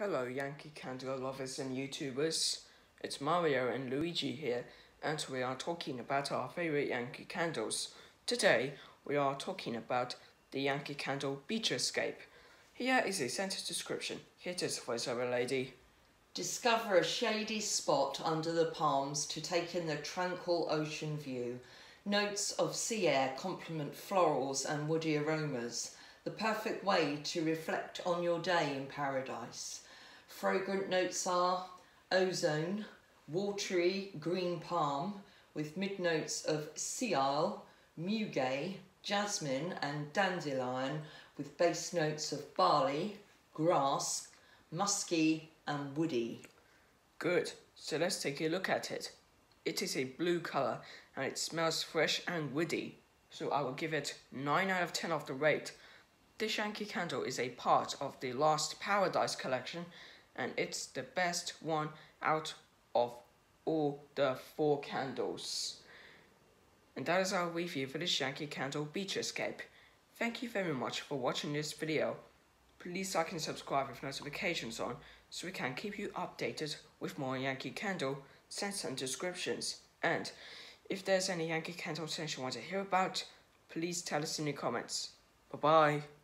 Hello Yankee Candle lovers and YouTubers, it's Mario and Luigi here and we are talking about our favorite Yankee candles. Today we are talking about the Yankee Candle Beach Escape. Here is a sentence description. Here it is, voiceover lady. Discover a shady spot under the palms to take in the tranquil ocean view. Notes of sea air complement florals and woody aromas. The perfect way to reflect on your day in paradise. Fragrant notes are ozone, watery green palm with mid notes of sea isle, muguet, jasmine and dandelion with base notes of barley, grass, musky and woody. Good, so let's take a look at it. It is a blue colour and it smells fresh and woody, so I will give it 9 out of 10 of the rate. This Yankee candle is a part of the Last Paradise collection and it's the best one out of all the four candles. And that is our review for this Yankee Candle Beach Escape. Thank you very much for watching this video. Please like and subscribe with notifications on so we can keep you updated with more Yankee Candle scents and descriptions. And if there's any Yankee Candle scents you want to hear about, please tell us in the comments. Bye bye.